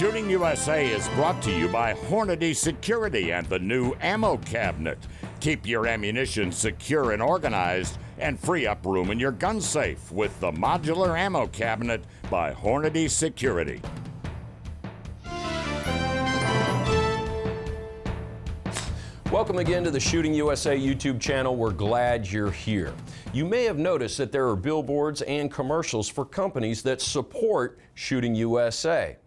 Shooting USA is brought to you by Hornady Security and the new ammo cabinet. Keep your ammunition secure and organized and free up room in your gun safe with the modular ammo cabinet by Hornady Security. Welcome again to the Shooting USA YouTube channel. We're glad you're here. You may have noticed that there are billboards and commercials for companies that support Shooting USA,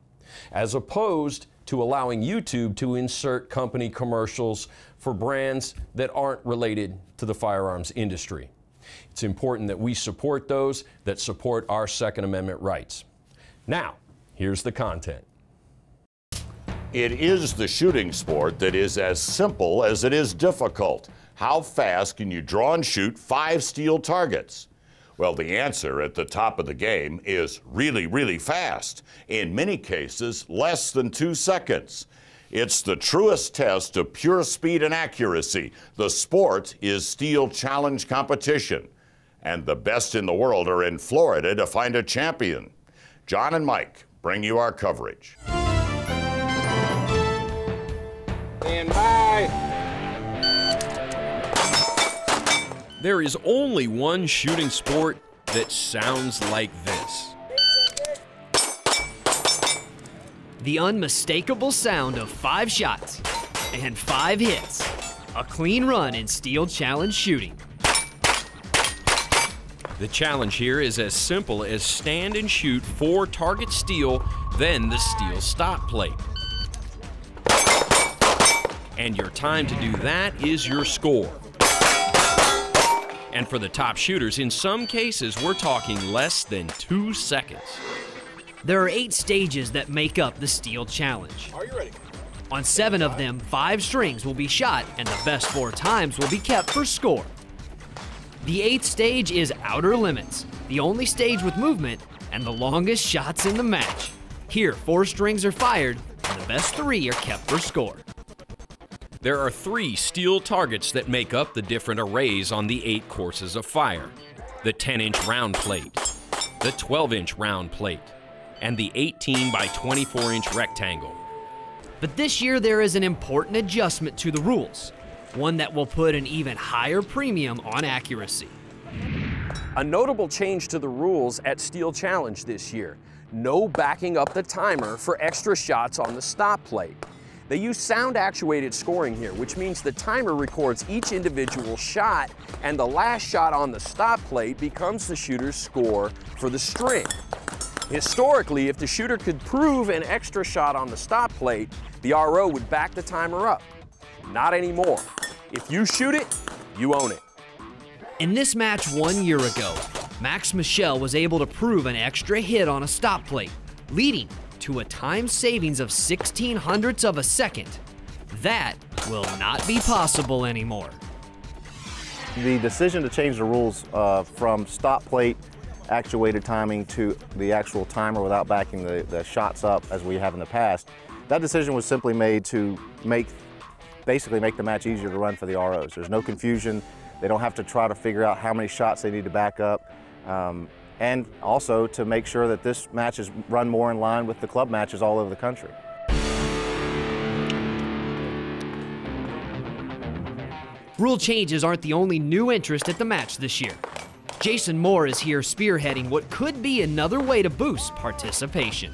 as opposed to allowing YouTube to insert company commercials for brands that aren't related to the firearms industry. It's important that we support those that support our Second Amendment rights. Now, here's the content. It is the shooting sport that is as simple as it is difficult. How fast can you draw and shoot five steel targets? Well, the answer at the top of the game is really, really fast. In many cases, less than two seconds. It's the truest test of pure speed and accuracy. The sport is steel challenge competition. And the best in the world are in Florida to find a champion. John and Mike bring you our coverage. There is only one shooting sport that sounds like this. The unmistakable sound of five shots and five hits. A clean run in steel challenge shooting. The challenge here is as simple as stand and shoot four target steel, then the steel stop plate. And your time to do that is your score. And for the top shooters, in some cases, we're talking less than two seconds. There are eight stages that make up the steel challenge. Are you ready? On seven of them, five strings will be shot, and the best four times will be kept for score. The eighth stage is Outer Limits, the only stage with movement and the longest shots in the match. Here, four strings are fired, and the best three are kept for score. There are three steel targets that make up the different arrays on the eight courses of fire the 10 inch round plate, the 12 inch round plate, and the 18 by 24 inch rectangle. But this year there is an important adjustment to the rules, one that will put an even higher premium on accuracy. A notable change to the rules at Steel Challenge this year no backing up the timer for extra shots on the stop plate. They use sound actuated scoring here, which means the timer records each individual shot, and the last shot on the stop plate becomes the shooter's score for the string. Historically, if the shooter could prove an extra shot on the stop plate, the RO would back the timer up. Not anymore. If you shoot it, you own it. In this match one year ago, Max Michel was able to prove an extra hit on a stop plate, leading to a time savings of 16 hundredths of a second. That will not be possible anymore. The decision to change the rules uh, from stop plate actuated timing to the actual timer without backing the, the shots up as we have in the past, that decision was simply made to make, basically make the match easier to run for the ROs. There's no confusion. They don't have to try to figure out how many shots they need to back up. Um, and also to make sure that this match is run more in line with the club matches all over the country. Rule changes aren't the only new interest at the match this year. Jason Moore is here spearheading what could be another way to boost participation.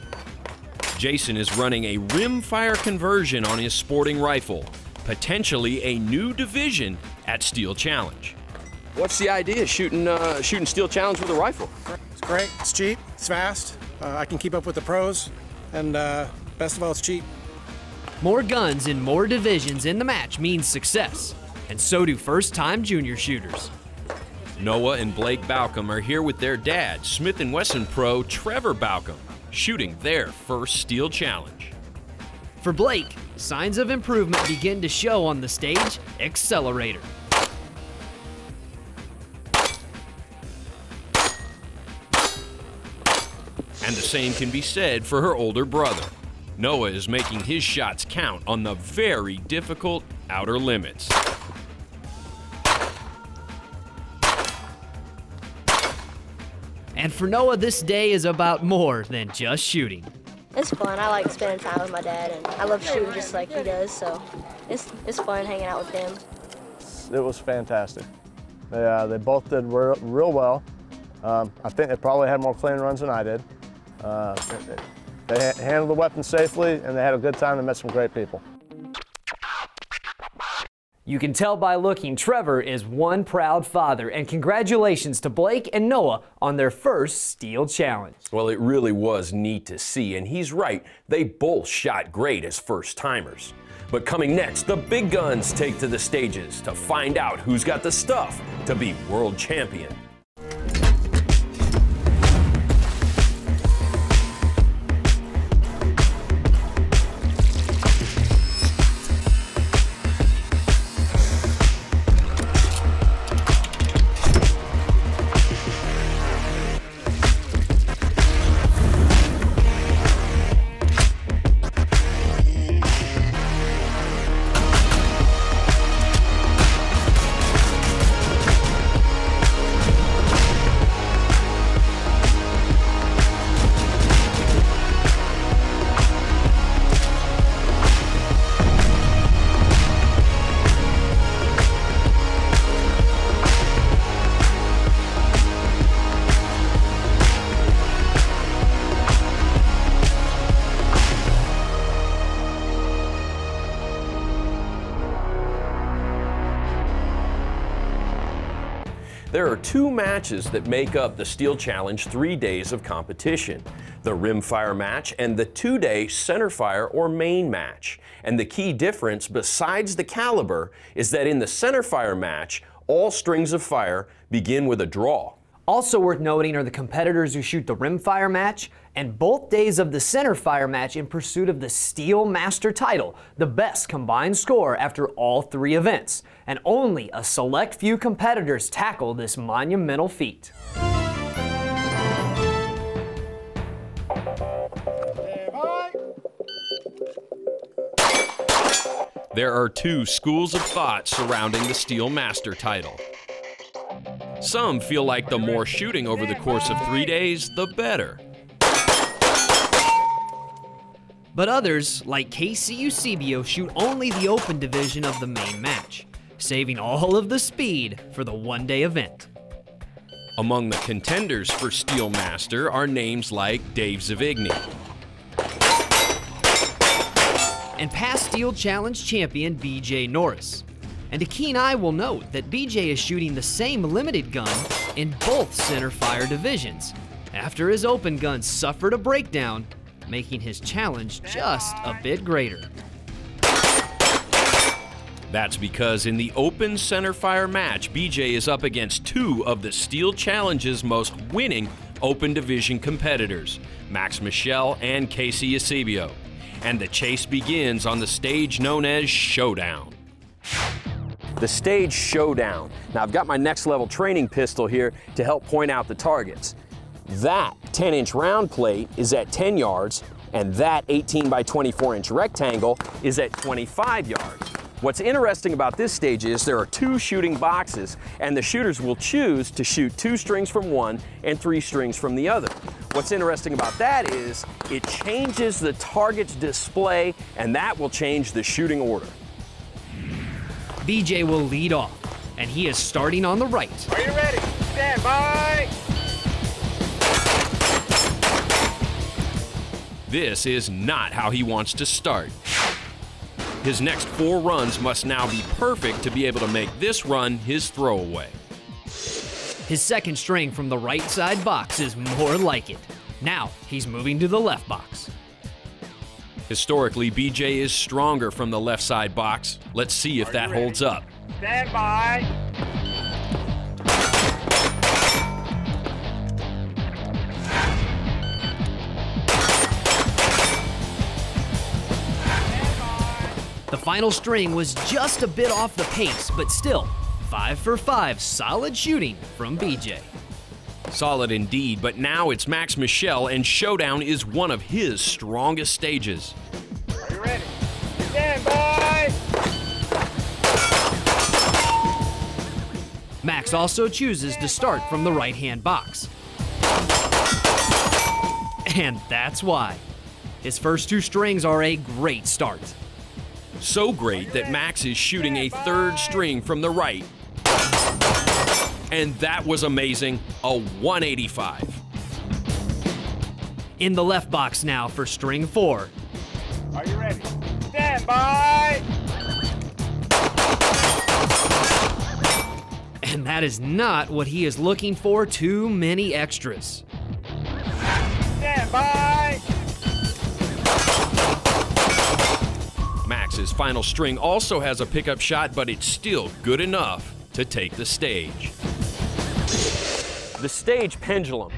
Jason is running a rimfire conversion on his sporting rifle, potentially a new division at Steel Challenge. What's the idea shooting uh, shooting steel challenge with a rifle? It's great. It's cheap. It's fast. Uh, I can keep up with the pros, and uh, best of all, it's cheap. More guns in more divisions in the match means success, and so do first-time junior shooters. Noah and Blake Balcom are here with their dad, Smith & Wesson pro Trevor Balcom, shooting their first steel challenge. For Blake, signs of improvement begin to show on the stage Accelerator. And the same can be said for her older brother. Noah is making his shots count on the very difficult outer limits. And for Noah, this day is about more than just shooting. It's fun. I like spending time with my dad, and I love shooting just like he does. So it's it's fun hanging out with him. It was fantastic. They, uh, they both did real, real well. Um, I think they probably had more clean runs than I did. Uh, they, they handled the weapon safely, and they had a good time. They met some great people. You can tell by looking, Trevor is one proud father, and congratulations to Blake and Noah on their first Steel Challenge. Well, it really was neat to see, and he's right. They both shot great as first timers. But coming next, the big guns take to the stages to find out who's got the stuff to be world champion. There are two matches that make up the Steel Challenge three days of competition the rimfire match and the two day centerfire or main match. And the key difference, besides the caliber, is that in the centerfire match, all strings of fire begin with a draw. Also worth noting are the competitors who shoot the rimfire match and both days of the centerfire match in pursuit of the Steel Master title, the best combined score after all three events. And only a select few competitors tackle this monumental feat. There are two schools of thought surrounding the Steel Master title. Some feel like the more shooting over the course of three days, the better. But others, like Casey Eusebio, shoot only the open division of the main match, saving all of the speed for the one day event. Among the contenders for Steel Master are names like Dave Sevigny, and past Steel Challenge champion BJ Norris. And a keen eye will note that BJ is shooting the same limited gun in both center fire divisions, after his open gun suffered a breakdown, making his challenge just a bit greater. That's because in the open center fire match, BJ is up against two of the Steel Challenge's most winning open division competitors, Max Michel and Casey Eusebio. And the chase begins on the stage known as Showdown. The stage Showdown. Now I've got my next level training pistol here to help point out the targets. That 10 inch round plate is at 10 yards, and that 18 by 24 inch rectangle is at 25 yards. What's interesting about this stage is there are two shooting boxes, and the shooters will choose to shoot two strings from one and three strings from the other. What's interesting about that is it changes the target's display, and that will change the shooting order. BJ will lead off, and he is starting on the right. Are you ready? Stand by! This is not how he wants to start. His next four runs must now be perfect to be able to make this run his throwaway. His second string from the right side box is more like it. Now he's moving to the left box. Historically, BJ is stronger from the left side box. Let's see if that holds up. Stand by! The final string was just a bit off the pace, but still, five for five solid shooting from BJ. Solid indeed, but now it's Max Michel, and Showdown is one of his strongest stages. Are you ready? Stand by! Max also chooses to start from the right hand box. And that's why. His first two strings are a great start. So great that Max is shooting a third string from the right. And that was amazing, a 185. In the left box now for string four. Are you ready? Stand by. And that is not what he is looking for, too many extras. Stand by. Max's final string also has a pickup shot, but it's still good enough to take the stage. The stage pendulum,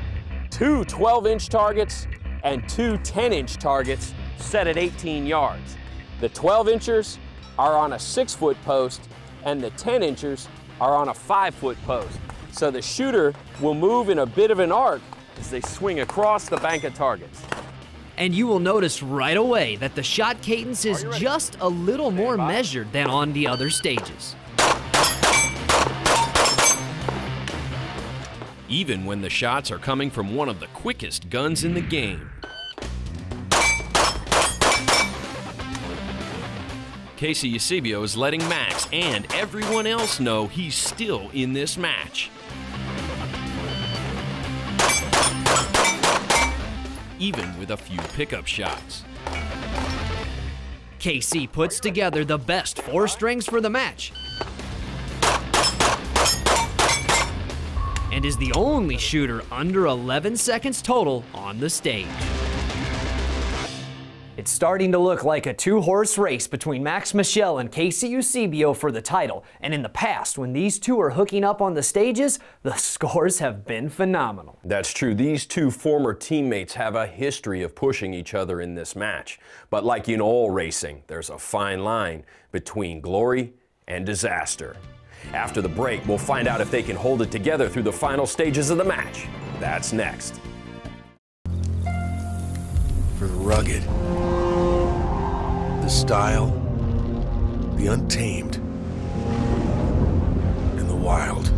two 12 inch targets and two 10 inch targets set at 18 yards. The 12 inchers are on a six foot post and the 10 inchers are on a five foot post. So the shooter will move in a bit of an arc as they swing across the bank of targets. And you will notice right away that the shot cadence is just a little more measured than on the other stages. Even when the shots are coming from one of the quickest guns in the game. Casey Eusebio is letting Max and everyone else know he's still in this match. Even with a few pickup shots. Casey puts together the best four strings for the match. And is the only shooter under 11 seconds total on the stage. It's starting to look like a two-horse race between Max Michel and Casey Eusebio for the title, and in the past, when these two are hooking up on the stages, the scores have been phenomenal. That's true. These two former teammates have a history of pushing each other in this match. But like in all racing, there's a fine line between glory and disaster. After the break, we'll find out if they can hold it together through the final stages of the match. That's next. For the rugged, the style, the untamed, and the wild.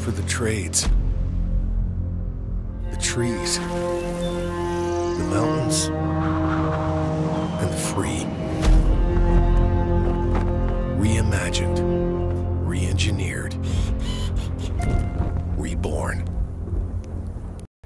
For the trades, the trees, the mountains, and the free. Reimagined, re-engineered, reborn.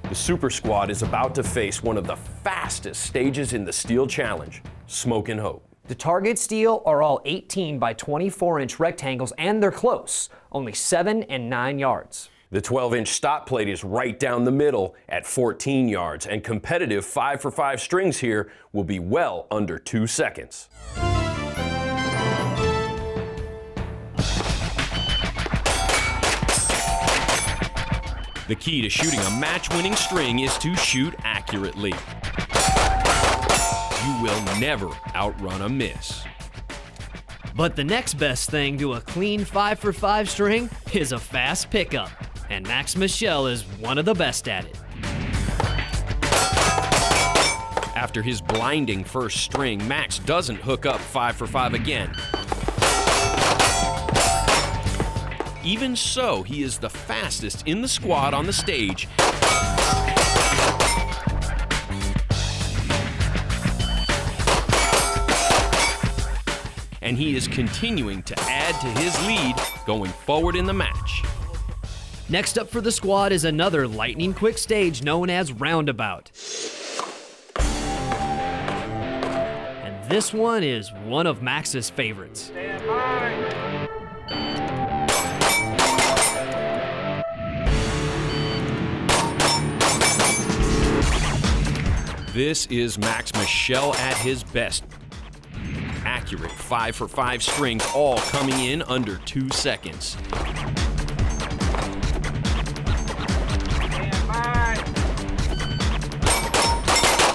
The Super Squad is about to face one of the fastest stages in the Steel Challenge, Smoke and Hope. The target steel are all 18 by 24 inch rectangles and they're close, only 7 and 9 yards. The 12 inch stop plate is right down the middle at 14 yards, and competitive 5 for 5 strings here will be well under 2 seconds. The key to shooting a match-winning string is to shoot accurately. You will never outrun a miss. But the next best thing to a clean 5 for 5 string is a fast pickup, and Max Michel is one of the best at it. After his blinding first string, Max doesn't hook up 5 for 5 again. Even so, he is the fastest in the squad on the stage. And he is continuing to add to his lead going forward in the match. Next up for the squad is another lightning quick stage known as Roundabout. And this one is one of Max's favorites. This is Max Michel at his best. Accurate 5 for 5 strings, all coming in under 2 seconds.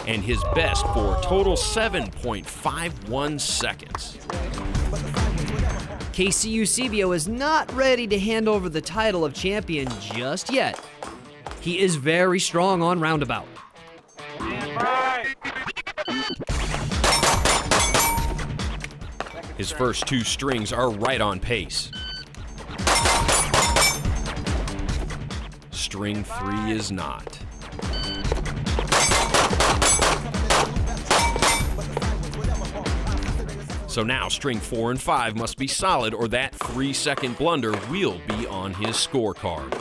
And his best for total 7.51 seconds. Casey Eusebio is not ready to hand over the title of champion just yet. He is very strong on Roundabout. His first two strings are right on pace. String three is not. So now string four and five must be solid, or that three second blunder will be on his scorecard.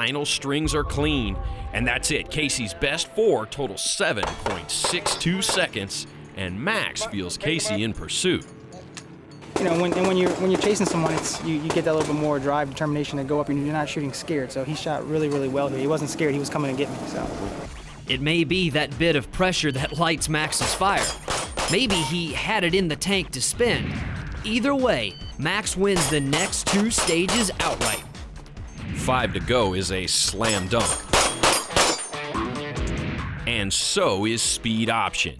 Final strings are clean, and that's it. Casey's best four total 7.62 seconds, and Max feels Casey in pursuit. you know, when, and when you're when you're chasing someone, it's you, you get that little bit more drive, determination to go up, and you're not shooting scared. So he shot really, really well here. He wasn't scared. He was coming to get me. So It may be that bit of pressure that lights Max's fire. Maybe he had it in the tank to spend. Either way, Max wins the next two stages outright. Five to go is a slam dunk. And so is speed option.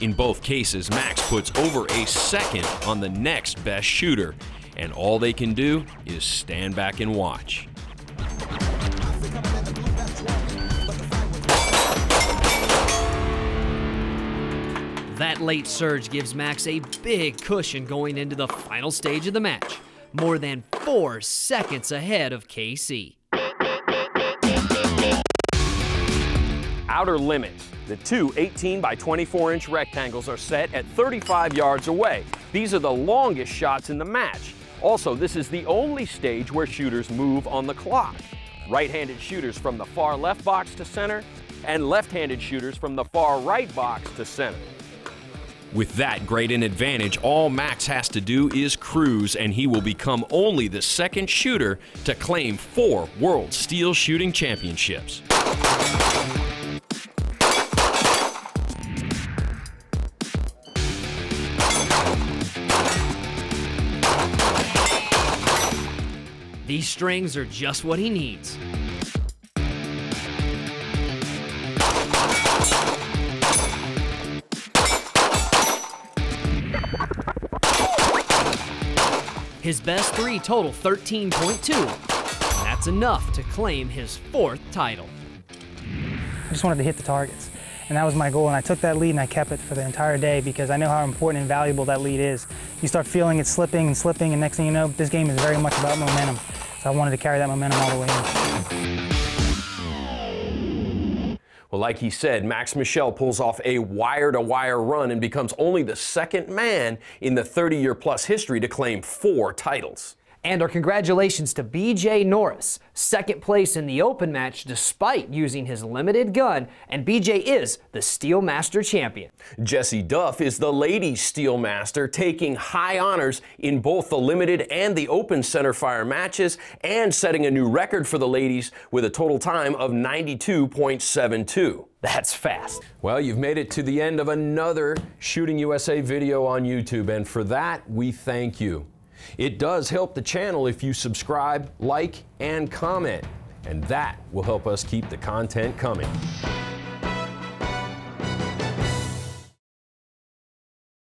In both cases, Max puts over a second on the next best shooter, and all they can do is stand back and watch. That late surge gives Max a big cushion going into the final stage of the match, more than four seconds ahead of Casey. Outer limits. The two 18 by 24 inch rectangles are set at 35 yards away. These are the longest shots in the match. Also, this is the only stage where shooters move on the clock. Right-handed shooters from the far left box to center, and left-handed shooters from the far right box to center. With that great an advantage, all Max has to do is cruise, and he will become only the second shooter to claim four World Steel Shooting Championships. These strings are just what he needs. His best three total 13.2. That's enough to claim his fourth title. I just wanted to hit the targets, and that was my goal. And I took that lead and I kept it for the entire day because I know how important and valuable that lead is. You start feeling it slipping and slipping, and next thing you know, this game is very much about momentum. So I wanted to carry that momentum all the way in. Well, like he said, Max Michel pulls off a wire to wire run and becomes only the second man in the 30 year plus history to claim four titles. And our congratulations to BJ Norris, second place in the open match despite using his limited gun, and BJ is the Steel Master champion. Jesse Duff is the ladies' steel master, taking high honors in both the limited and the open center fire matches, and setting a new record for the ladies with a total time of 92.72. That's fast. Well, you've made it to the end of another Shooting USA video on YouTube, and for that, we thank you. It does help the channel if you subscribe, like, and comment, and that will help us keep the content coming.